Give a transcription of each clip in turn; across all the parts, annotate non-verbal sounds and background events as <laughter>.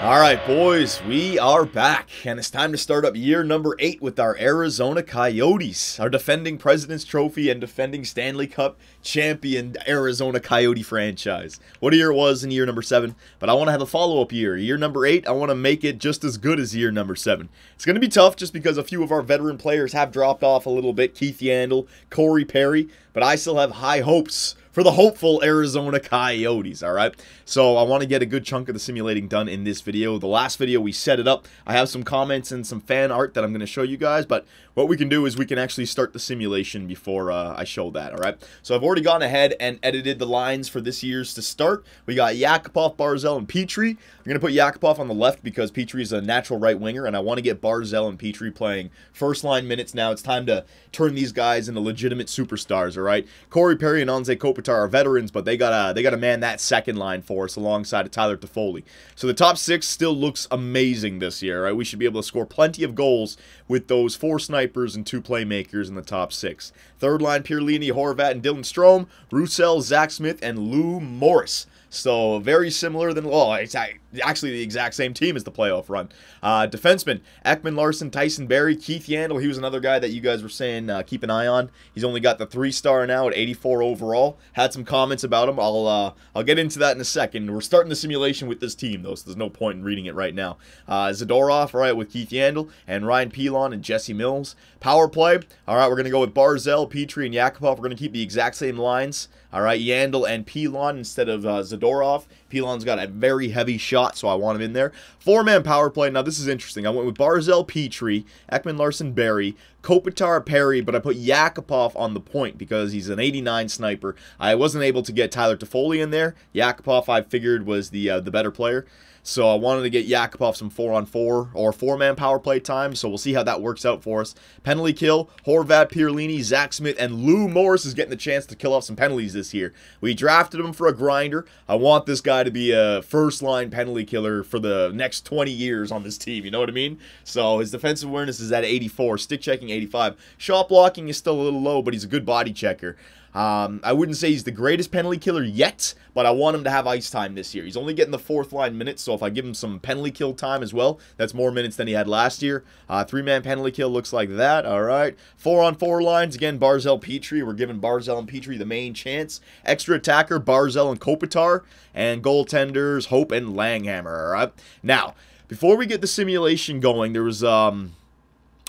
All right, boys, we are back, and it's time to start up year number eight with our Arizona Coyotes, our defending President's Trophy and defending Stanley Cup champion Arizona Coyote franchise. What a year it was in year number seven, but I want to have a follow-up year. Year number eight, I want to make it just as good as year number seven. It's going to be tough just because a few of our veteran players have dropped off a little bit, Keith Yandle, Corey Perry, but I still have high hopes for the hopeful Arizona Coyotes, all right? So I want to get a good chunk of the simulating done in this video. The last video, we set it up. I have some comments and some fan art that I'm going to show you guys, but what we can do is we can actually start the simulation before uh, I show that, all right? So I've already gone ahead and edited the lines for this year's to start. We got Yakupov, Barzal, and Petry. I'm going to put Yakupov on the left because Petry is a natural right winger, and I want to get Barzal and Petry playing first line minutes now. It's time to turn these guys into legitimate superstars, all right? Corey Perry and Anze Kopitar are veterans, but they gotta they gotta man that second line for us alongside of Tyler Toffoli. So the top six still looks amazing this year, right? We should be able to score plenty of goals with those four snipers and two playmakers in the top six. Third line, Perlini, Horvat, and Dylan Strome, Roussel, Zach Smith, and Lou Morris. So very similar than, well, it's actually the exact same team as the playoff run. Uh, defenseman, Ekman Larsson, Tyson Barrie, Keith Yandle. He was another guy that you guys were saying uh, keep an eye on. He's only got the three star now at 84 overall. Had some comments about him. I'll uh, I'll get into that in a second. We're starting the simulation with this team though, so there's no point in reading it right now. Uh, Zadorov, all right, with Keith Yandle and Ryan Pilon and Jesse Mills. Power play, all right, we're gonna go with Barzal, Petrie, and Yakupov. We're gonna keep the exact same lines. All right, Yandle and Pilon instead of uh, Zadorov. Pilon's got a very heavy shot, so I want him in there. Four-man power play. Now, this is interesting. I went with Barzal, Petrie, Ekman Larsson, Barrie, Kopitar, Perry, but I put Yakupov on the point because he's an 89 sniper. I wasn't able to get Tyler Toffoli in there. Yakupov, I figured, was the uh, the better player. So I wanted to get Yakupov some 4-on-4 or 4-man power play time, so we'll see how that works out for us. Penalty kill, Horvat, Perlini, Zach Smith, and Lou Morris is getting the chance to kill off some penalties this year. We drafted him for a grinder. I want this guy to be a first-line penalty killer for the next 20 years on this team, you know what I mean? So his defensive awareness is at 84, stick checking 85. Shot blocking is still a little low, but he's a good body checker. Um, I wouldn't say he's the greatest penalty killer yet, but I want him to have ice time this year. He's only getting the fourth line minutes, so if I give him some penalty kill time as well, that's more minutes than he had last year. Uh, Three-man penalty kill looks like that. All right. Four-on-four lines. Again, Barzal, Petry. We're giving Barzal and Petry the main chance. Extra attacker, Barzal and Kopitar. And goaltenders, Hope and Langhammer. All right. Now, before we get the simulation going, there was... um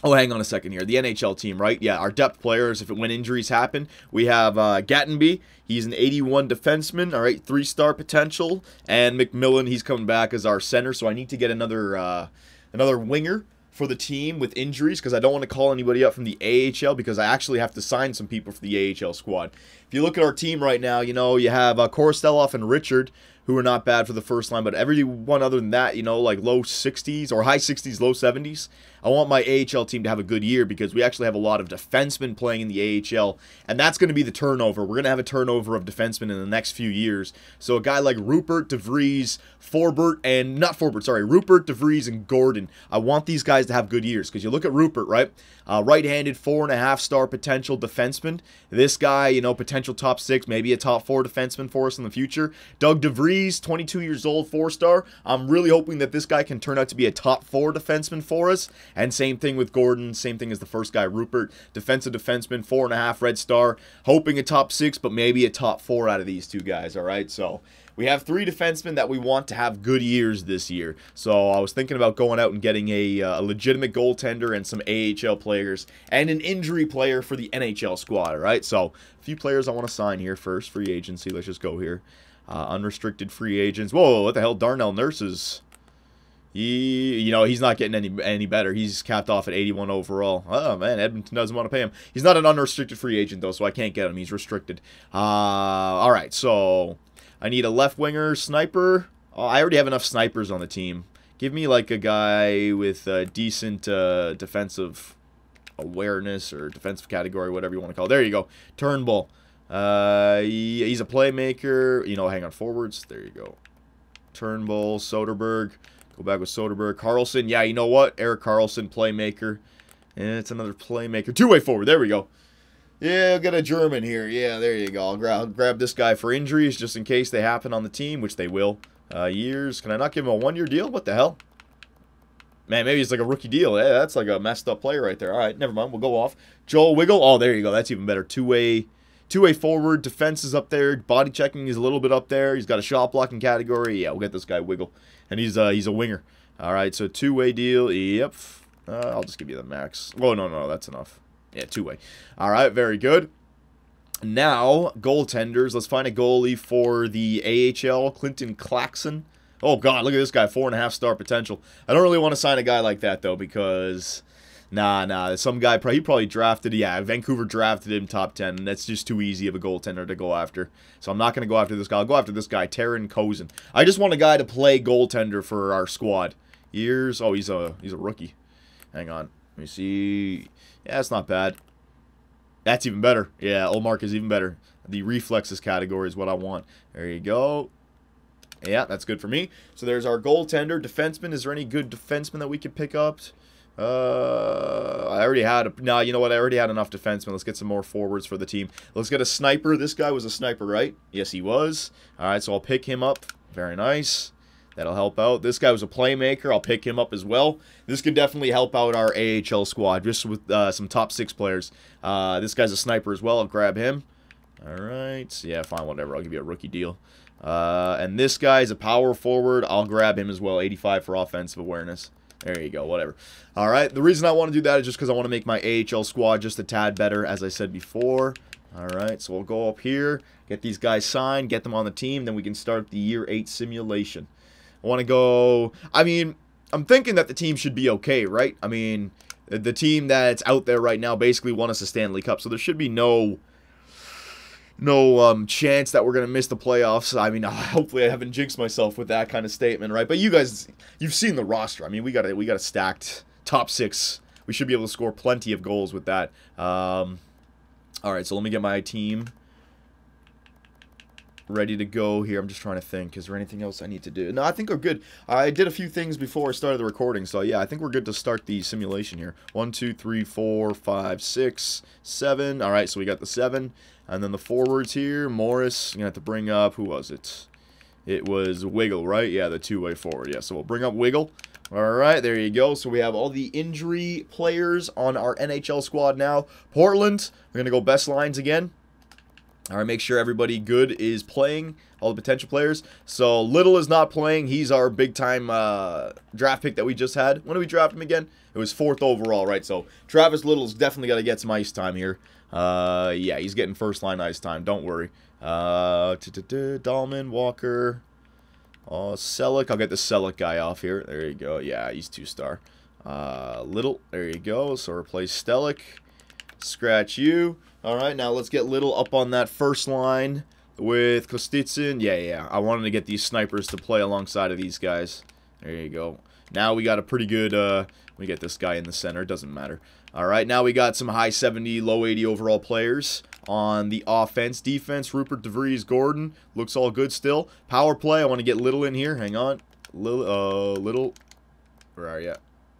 Oh, hang on a second here. The NHL team, right? Yeah, our depth players, if it, when injuries happen, we have uh, Gattenby. He's an 81 defenseman, all right, three-star potential. And McMillan, he's coming back as our center, so I need to get another uh, another winger for the team with injuries because I don't want to call anybody up from the AHL because I actually have to sign some people for the AHL squad. If you look at our team right now, you know, you have uh, Korosteloff and Richard, who are not bad for the first line, but everyone other than that, you know, like low 60s or high 60s, low 70s. I want my AHL team to have a good year because we actually have a lot of defensemen playing in the AHL, and that's going to be the turnover. We're going to have a turnover of defensemen in the next few years. So a guy like Rupert, DeVries, Forbert, and not Forbert, sorry, Rupert, DeVries, and Gordon. I want these guys to have good years because you look at Rupert, right? Uh, right-handed, four and a half star potential defenseman. This guy, you know, potential top six, maybe a top four defenseman for us in the future. Doug DeVries, 22 years old, four star. I'm really hoping that this guy can turn out to be a top four defenseman for us. And same thing with Gordon, same thing as the first guy, Rupert. Defensive defenseman, four and a half red star. Hoping a top six, but maybe a top four out of these two guys, all right? So we have three defensemen that we want to have good years this year. So I was thinking about going out and getting a, uh, a legitimate goaltender and some AHL players and an injury player for the NHL squad, all right? So a few players I want to sign here first. Free agency. Let's just go here. Uh, unrestricted free agents. Whoa, what the hell? Darnell Nurses. He, you know, he's not getting any any better. He's capped off at 81 overall. Oh man, Edmonton doesn't want to pay him. He's not an unrestricted free agent though, so I can't get him. He's restricted. Uh, all right, so I need a left winger sniper. Oh, I already have enough snipers on the team. Give me like a guy with a decent uh, defensive awareness or defensive category, whatever you want to call it. There you go. Turnbull. Uh, he, he's a playmaker. You know, hang on forwards. There you go. Turnbull, Soderberg. Go back with Soderberg. Carlson. Yeah, you know what? Eric Carlson, playmaker. And it's another playmaker. Two-way forward. There we go. Yeah, I'll get a German here. Yeah, there you go. I'll grab, grab this guy for injuries just in case they happen on the team, which they will. Uh, years. Can I not give him a one-year deal? What the hell? Man, maybe it's like a rookie deal. Yeah, that's like a messed up player right there. All right, never mind. We'll go off. Joel Wiggle. Oh, there you go. That's even better. Two-way two-way forward. Defense is up there. Body checking is a little bit up there. He's got a shot blocking category. Yeah, we'll get this guy Wiggle. And he's uh, he's a winger. All right, so two-way deal. Yep. Uh, I'll just give you the max. Oh, no, no, that's enough. Yeah, two-way. All right, very good. Now, goaltenders. Let's find a goalie for the AHL. Clinton Claxon. Oh, God, look at this guy. Four and a half star potential. I don't really want to sign a guy like that, though, because... Nah, nah. Some guy, he probably drafted, yeah, Vancouver drafted him top 10, and that's just too easy of a goaltender to go after. So I'm not going to go after this guy. I'll go after this guy, Taran Kozun. I just want a guy to play goaltender for our squad. Years, oh, he's a, he's a rookie. Hang on. Let me see. Yeah, that's not bad. That's even better. Yeah, Ullmark is even better. The reflexes category is what I want. There you go. Yeah, that's good for me. So there's our goaltender. Defenseman. Is there any good defenseman that we could pick up? Uh, I already had a... No, you know what? I already had enough defensemen. Let's get some more forwards for the team. Let's get a sniper. This guy was a sniper, right? Yes, he was. All right, so I'll pick him up. Very nice. That'll help out. This guy was a playmaker. I'll pick him up as well. This could definitely help out our AHL squad, just with uh, some top six players. Uh, this guy's a sniper as well. I'll grab him. All right. Yeah, fine, whatever. I'll give you a rookie deal. Uh, and this guy's a power forward. I'll grab him as well. 85 for offensive awareness. There you go, whatever. All right, the reason I want to do that is just because I want to make my AHL squad just a tad better, as I said before. All right, so we'll go up here, get these guys signed, get them on the team, then we can start the Year 8 simulation. I want to go... I mean, I'm thinking that the team should be okay, right? I mean, the team that's out there right now basically won us a Stanley Cup, so there should be no no um, chance that we're going to miss the playoffs. I mean, <laughs> hopefully I haven't jinxed myself with that kind of statement, right? But you guys, you've seen the roster. I mean, we got a, we got a stacked top six. We should be able to score plenty of goals with that. Um, all right, so let me get my team ready to go here. I'm just trying to think. Is there anything else I need to do? No, I think we're good. I did a few things before I started the recording, so yeah, I think we're good to start the simulation here. One, two, three, four, five, six, seven. All right, so we got the seven. And then the forwards here, Morris, you're going to have to bring up, who was it? It was Wiggle, right? Yeah, the two-way forward. Yeah, so we'll bring up Wiggle. All right, there you go. So we have all the injury players on our NHL squad now. Portland, we're going to go best lines again. All right, make sure everybody good is playing, all the potential players. So Little is not playing. He's our big-time uh, draft pick that we just had. When did we draft him again? It was fourth overall, right? So Travis Little's definitely got to get some ice time here. Uh, yeah, he's getting first-line ice time. Don't worry. Uh, Dahlman, Walker, uh, Selleck. I'll get the Selleck guy off here. There you go. Yeah, he's two-star. Uh, Little. There you go. So replace Stellick. Scratch you. All right, now let's get Little up on that first line with Kostitsyn. Yeah, yeah, I wanted to get these snipers to play alongside of these guys. There you go. Now we got a pretty good, uh, we get this guy in the center. Doesn't matter. All right, now we got some high 70, low 80 overall players on the offense. Defense, Rupert DeVries, Gordon. Looks all good still. Power play, I want to get Little in here. Hang on. Little, uh, Little. Where are you?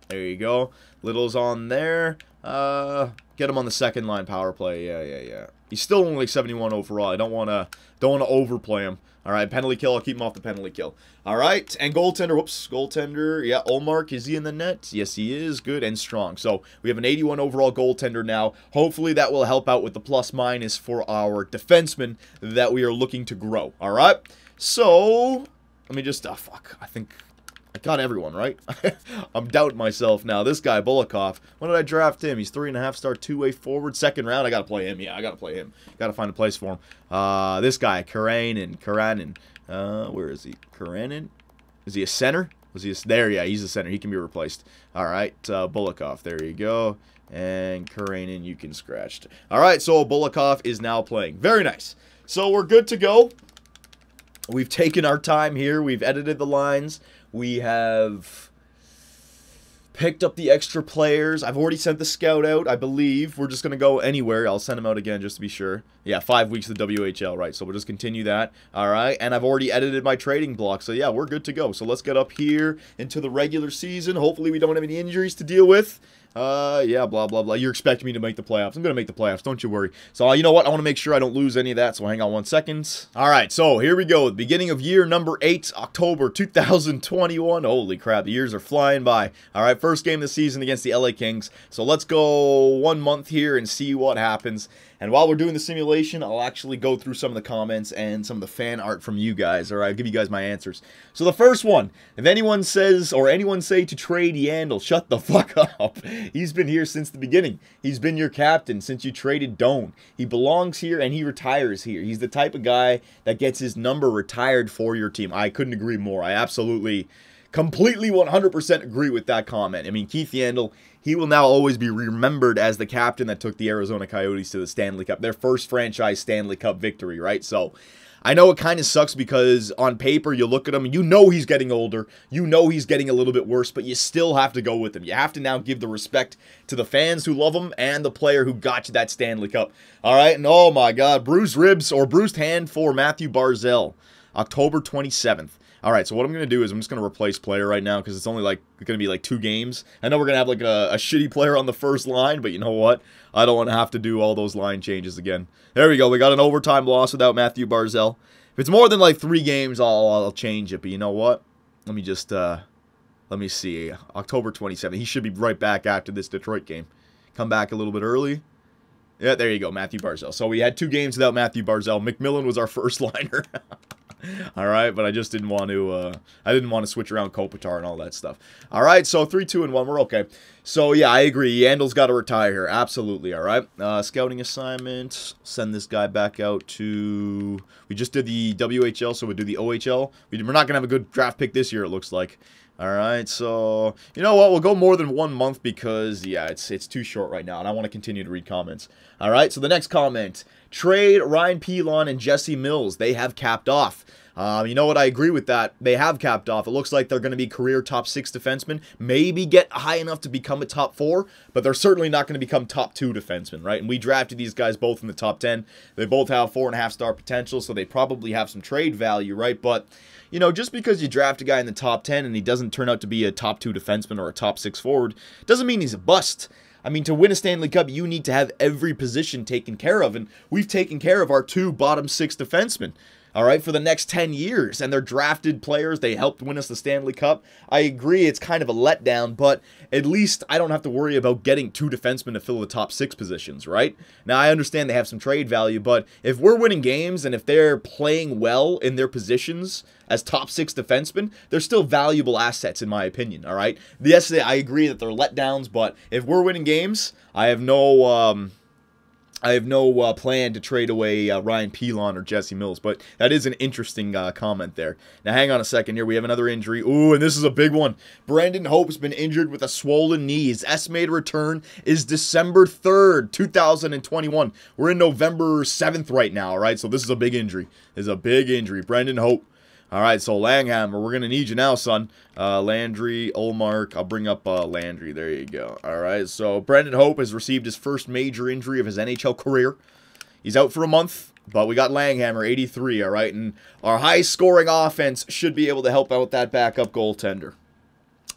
There you go. Little's on there. Uh, get him on the second line power play. Yeah, yeah, yeah. He's still only 71 overall. I don't want to don't want to overplay him. All right, penalty kill. I'll keep him off the penalty kill. All right, and goaltender. Whoops, goaltender. Yeah, Ullmark. Is he in the net? Yes, he is. Good and strong. So we have an 81 overall goaltender now. Hopefully that will help out with the plus minus for our defensemen that we are looking to grow. All right. So let me just. Oh, fuck. I think I got everyone, right? <laughs> I'm doubting myself now. This guy, Bulikov, when did I draft him? He's three and a half star, two-way forward. Second round, I got to play him. Yeah, I got to play him. Got to find a place for him. Uh, this guy, Karanin, Karanin. Uh, where is he? Karanin? Is he a center? Was he a, there? Yeah, he's a center. He can be replaced. All right, uh, Bulikov. There you go. And Karanin, you can scratch. All right, so Bulikov is now playing. Very nice. So we're good to go. We've taken our time here. We've edited the lines. We have picked up the extra players. I've already sent the scout out, I believe. We're just going to go anywhere. I'll send him out again just to be sure. Yeah, five weeks of the WHL, right? So we'll just continue that. All right, and I've already edited my trading block. So yeah, we're good to go. So let's get up here into the regular season. Hopefully we don't have any injuries to deal with. Uh, yeah, blah, blah, blah. You're expecting me to make the playoffs. I'm going to make the playoffs. Don't you worry. So, uh, you know what? I want to make sure I don't lose any of that. So, hang on one second. All right. So, here we go. Beginning of year number eight, October 2021. Holy crap. The years are flying by. All right. First game of the season against the LA Kings. So, let's go one month here and see what happens. And while we're doing the simulation, I'll actually go through some of the comments and some of the fan art from you guys, or I'll give you guys my answers. So the first one, if anyone says, or anyone say to trade Yandle, shut the fuck <laughs> up. He's been here since the beginning. He's been your captain since you traded Doan. He belongs here and he retires here. He's the type of guy that gets his number retired for your team. I couldn't agree more. I absolutely completely 100% agree with that comment. I mean, Keith Yandle, he will now always be remembered as the captain that took the Arizona Coyotes to the Stanley Cup, their first franchise Stanley Cup victory, right? So I know it kind of sucks because on paper you look at him and you know he's getting older, you know he's getting a little bit worse, but you still have to go with him. You have to now give the respect to the fans who love him and the player who got you that Stanley Cup. All right, and oh my God, bruised ribs or bruised hand for Matthew Barzal, October 27th. All right, so what I'm going to do is I'm just going to replace player right now because it's only like going to be like two games. I know we're going to have like a, a, shitty player on the first line, but you know what? I don't want to have to do all those line changes again. There we go. We got an overtime loss without Matthew Barzal. If it's more than like three games, I'll, I'll change it. But you know what? Let me just, uh, let me see. October 27th. He should be right back after this Detroit game. Come back a little bit early. Yeah, there you go, Matthew Barzal. So we had two games without Matthew Barzal. McMillan was our <laughs> first liner. <laughs> <laughs> all right, but I just didn't want to. Uh, I didn't want to switch around Kopitar and all that stuff. All right, so three, two, and one, we're okay. So yeah, I agree. Yandle's got to retire here. Absolutely. All right. Uh, scouting assignment. Send this guy back out to. We just did the WHL, so we do the OHL. We're not gonna have a good draft pick this year. It looks like. All right, so you know what? We'll go more than one month because yeah, it's it's too short right now, and I want to continue to read comments. All right, so the next comment: trade Ryan Pilon and Jesse Mills. They have capped off. Um, you know what? I agree with that. They have capped off. It looks like they're going to be career top six defensemen. Maybe get high enough to become a top four, but they're certainly not going to become top two defensemen, right? And we drafted these guys both in the top 10. They both have four and a half star potential, so they probably have some trade value, right? But you know, just because you draft a guy in the top 10 and he doesn't turn out to be a top two defenseman or a top six forward, doesn't mean he's a bust. I mean, to win a Stanley Cup, you need to have every position taken care of, and we've taken care of our two bottom six defensemen all right, for the next 10 years. And they're drafted players. They helped win us the Stanley Cup. I agree it's kind of a letdown, but at least I don't have to worry about getting two defensemen to fill the top six positions, right? Now, I understand they have some trade value, but if we're winning games and if they're playing well in their positions as top six defensemen, they're still valuable assets, in my opinion, all right? Yes, I agree that they're letdowns, but if we're winning games, I have no. Um, I have no uh, plan to trade away uh, Ryan Pilon or Jesse Mills, but that is an interesting uh, comment there. Now, hang on a second here. We have another injury. Ooh, and this is a big one. Brandon Hope's been injured with a swollen knee. His estimated return is December 3rd, 2021. We're in November 7th right now, all right? So this is a big injury. This is a big injury. Brandon Hope all right, so Langhammer, we're going to need you now, son. Uh, Landry, Ullmark, I'll bring up uh, Landry. There you go. All right, so Brendan Hope has received his first major injury of his NHL career. He's out for a month, but we got Langhammer, 83, all right? And our high-scoring offense should be able to help out that backup goaltender.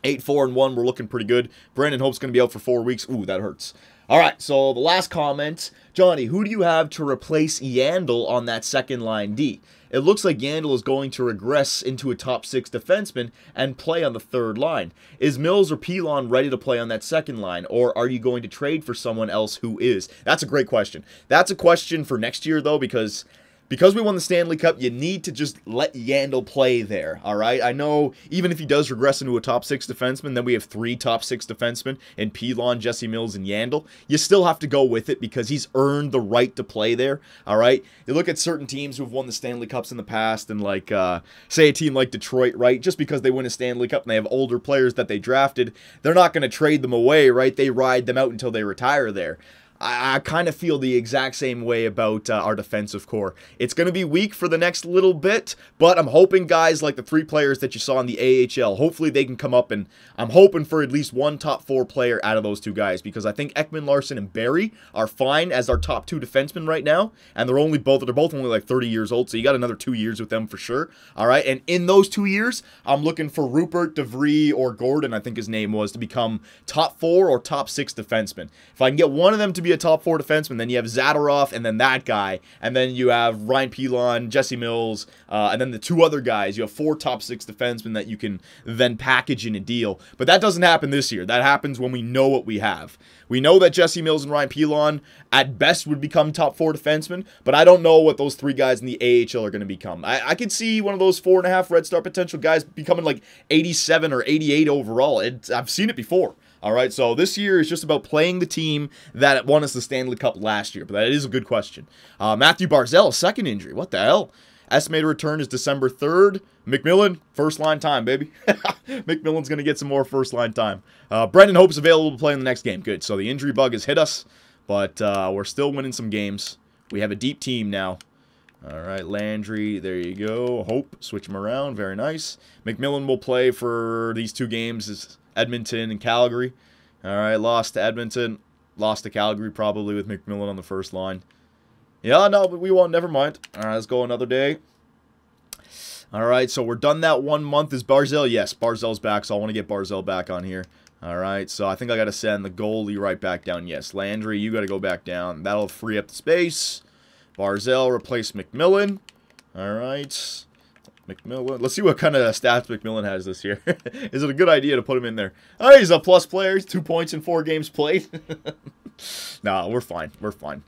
8 4 and 1, we're looking pretty good. Brandon Hope's going to be out for four weeks. Ooh, that hurts. All right, so the last comment. Johnny, who do you have to replace Yandle on that second line D? It looks like Yandle is going to regress into a top six defenseman and play on the third line. Is Mills or Pilon ready to play on that second line, or are you going to trade for someone else who is? That's a great question. That's a question for next year, though, because because we won the Stanley Cup, you need to just let Yandle play there, all right? I know even if he does regress into a top six defenseman, then we have three top six defensemen in Pilon, Jesse Mills, and Yandle. You still have to go with it because he's earned the right to play there, all right? You look at certain teams who've won the Stanley Cups in the past, and like, uh, say a team like Detroit, right? Just because they win a Stanley Cup and they have older players that they drafted, they're not going to trade them away, right? They ride them out until they retire there. I, I kind of feel the exact same way about uh, our defensive core. It's going to be weak for the next little bit, but I'm hoping guys like the three players that you saw in the AHL, hopefully they can come up and I'm hoping for at least one top four player out of those two guys because I think Ekman Larsson and Barrie are fine as our top two defensemen right now, and they're only both they're both only like 30 years old, so you got another two years with them for sure. All right, and in those two years, I'm looking for Rupert DeVries or Gordon, I think his name was, to become top four or top six defensemen. If I can get one of them to be a top four defenseman, then you have Zadorov and then that guy, and then you have Ryan Pilon, Jesse Mills, uh, and then the two other guys. You have four top six defensemen that you can then package in a deal. But that doesn't happen this year. That happens when we know what we have. We know that Jesse Mills and Ryan Pilon at best would become top four defensemen, but I don't know what those three guys in the AHL are going to become. I, I could see one of those four and a half Red Star potential guys becoming like 87 or 88 overall. It, I've seen it before. All right, so this year is just about playing the team that won us the Stanley Cup last year, but that is a good question. Uh, Matthew Barzal, second injury. What the hell? Estimated return is December 3rd. McMillan, first line time, baby. <laughs> McMillan's going to get some more first line time. Uh, Brendan Hope's available to play in the next game. Good. So the injury bug has hit us, but uh, we're still winning some games. We have a deep team now. All right, Landry, there you go. Hope, switch him around. Very nice. McMillan will play for these two games. Edmonton and Calgary. All right, lost to Edmonton, lost to Calgary probably with McMillan on the first line. Yeah, no, but we won't. Never mind. All right, let's go another day. All right, so we're done that one month. Is Barzal? Yes, Barzal's back, so I want to get Barzal back on here. All right, so I think I got to send the goalie right back down. Yes, Landry, you got to go back down. That'll free up the space. Barzal replace McMillan. All right. McMillan. Let's see what kind of stats McMillan has this year. <laughs> Is it a good idea to put him in there? Oh, he's a plus player. He's two points in four games played. <laughs> nah, we're fine. We're fine.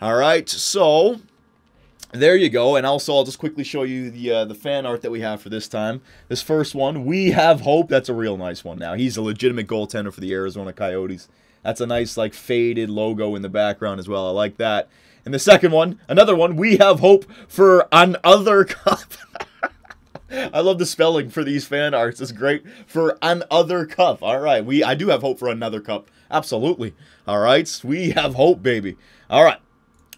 All right, so there you go. And also, I'll just quickly show you the uh, the fan art that we have for this time. This first one, we have hope. That's a real nice one. Now he's a legitimate goaltender for the Arizona Coyotes. That's a nice like faded logo in the background as well. I like that. And the second one, another one, we have hope for another <laughs> cup. I love the spelling for these fan arts. It's great for another cup. All right, we I do have hope for another cup. Absolutely. All right, we have hope, baby. All right.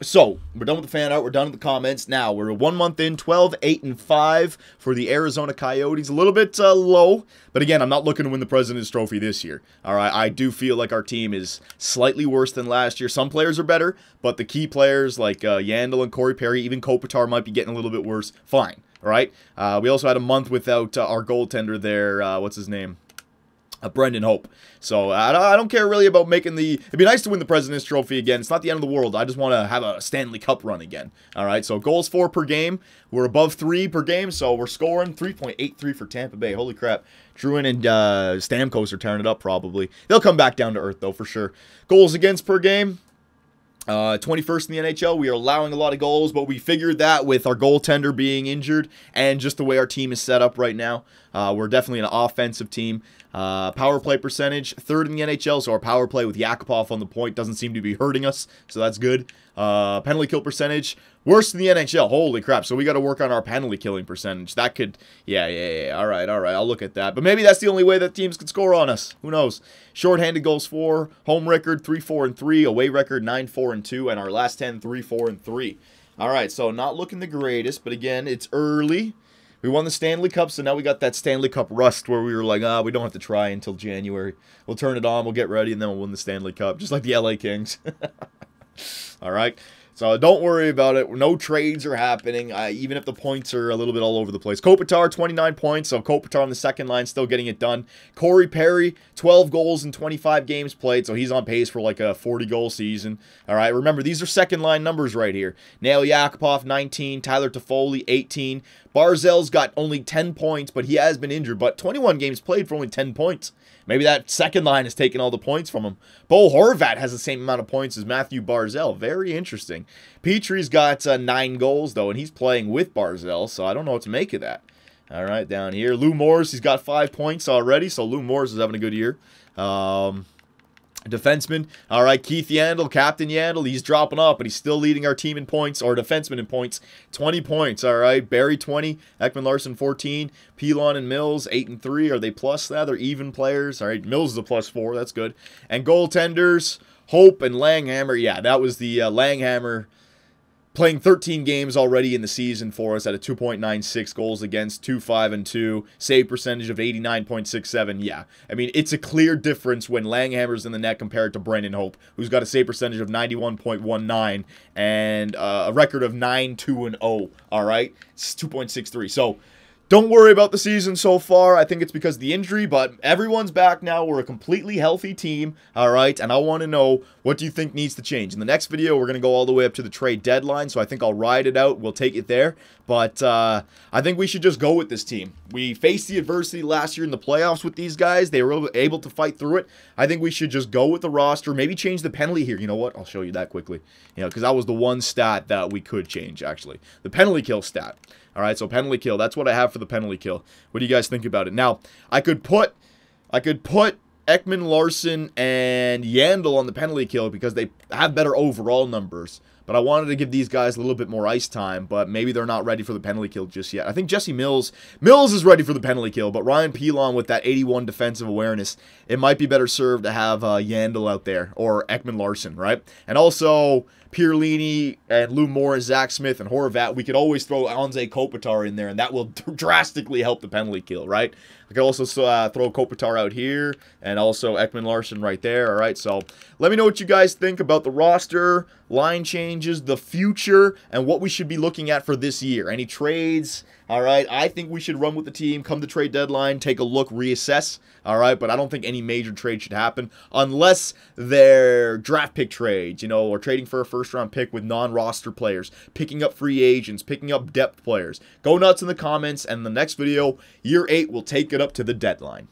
So, we're done with the fan art. We're done with the comments. Now, we're one month in, 12, 8, and 5 for the Arizona Coyotes. A little bit uh, low, but again, I'm not looking to win the President's Trophy this year. All right, I do feel like our team is slightly worse than last year. Some players are better, but the key players like uh, Yandle and Corey Perry, even Kopitar might be getting a little bit worse. Fine, all right? Uh, we also had a month without uh, our goaltender there. Uh, what's his name? uh, Brendan Hope. So I, I don't care really about making the. It'd be nice to win the President's Trophy again. It's not the end of the world. I just want to have a Stanley Cup run again. All right. So goals four per game. We're above three per game, so we're scoring 3.83 for Tampa Bay. Holy crap! Drouin and uh, Stamkos are tearing it up. Probably they'll come back down to earth though for sure. Goals against per game. Uh, 21st in the NHL. We are allowing a lot of goals, but we figured that with our goaltender being injured and just the way our team is set up right now, uh, we're definitely an offensive team. Uh, power play percentage, third in the NHL, so our power play with Yakupov on the point doesn't seem to be hurting us, so that's good. Uh, penalty kill percentage, worse in the NHL. Holy crap! So we got to work on our penalty killing percentage. That could, yeah, yeah, yeah. All right, all right. I'll look at that. But maybe that's the only way that teams could score on us. Who knows? Shorthanded goals four, home record three, four, and three, away record nine, four, and two, and our last 10, three, four, and three. All right, so not looking the greatest, but again, it's early. We won the Stanley Cup, so now we got that Stanley Cup rust where we were like, ah, we don't have to try until January. We'll turn it on, we'll get ready, and then we'll win the Stanley Cup, just like the LA Kings. <laughs> All right. So don't worry about it. No trades are happening, uh, even if the points are a little bit all over the place. Kopitar, 29 points, so Kopitar on the second line still getting it done. Corey Perry, 12 goals in 25 games played, so he's on pace for like a 40-goal season. All right, remember, these are second-line numbers right here. Nail Yakupov, 19. Tyler Toffoli, 18. Barzal's got only 10 points, but he has been injured, but 21 games played for only 10 points. Maybe that second line is taking all the points from him. Bo Horvat has the same amount of points as Matthew Barzal. Very interesting. Petrie's got uh, nine goals, though, and he's playing with Barzal, so I don't know what to make of that. All right, down here. Lou Morris, he's got five points already, so Lou Morris is having a good year. Um, Defenseman, all right, Keith Yandle, Captain Yandle, he's dropping off, but he's still leading our team in points, or defenseman in points, 20 points, all right. Barrie 20, Ekman Larsson 14, Pilon and Mills, 8 and 3. Are they plus that? They're even players, all right. Mills is a plus 4, that's good. And goaltenders, Hope and Langhammer, yeah, that was the uh, Langhammer playing 13 games already in the season for us at a 2.96 goals against, 2.5 and 2, save percentage of 89.67. Yeah, I mean, it's a clear difference when Langhammer's in the net compared to Brendan Hope, who's got a save percentage of 91.19 and uh, a record of 9 2 and 0. All right, it's 2.63. So, don't worry about the season so far. I think it's because of the injury, but everyone's back now. We're a completely healthy team, all right? And I want to know what do you think needs to change. In the next video, we're going to go all the way up to the trade deadline, so I think I'll ride it out. We'll take it there. But uh, I think we should just go with this team. We faced the adversity last year in the playoffs with these guys. They were able to fight through it. I think we should just go with the roster, maybe change the penalty here. You know what? I'll show you that quickly. You know, because that was the one stat that we could change, actually. The penalty kill stat. All right, so penalty kill. That's what I have for the penalty kill. What do you guys think about it? Now, I could put, I could put Ekman Larsson and Yandle on the penalty kill because they have better overall numbers. But I wanted to give these guys a little bit more ice time, but maybe they're not ready for the penalty kill just yet. I think Jesse Mills, Mills is ready for the penalty kill, but Ryan Pilon with that 81 defensive awareness, it might be better served to have uh, Yandle out there or Ekman Larsson, right? And also Perlini and Lou Moore and Zach Smith and Horvat, we could always throw Anze Kopitar in there, and that will <laughs> drastically help the penalty kill, right? I could also uh, throw Kopitar out here, and also Ekman Larsson right there, all right? So let me know what you guys think about the roster, line changes, the future, and what we should be looking at for this year. Any trades, all right? I think we should run with the team, come to trade deadline, take a look, reassess, all right? But I don't think any major trade should happen unless they're draft pick trades, you know, or trading for a first round pick with non roster players, picking up free agents, picking up depth players. Go nuts in the comments, and the next video, year eight, will take it up to the deadline.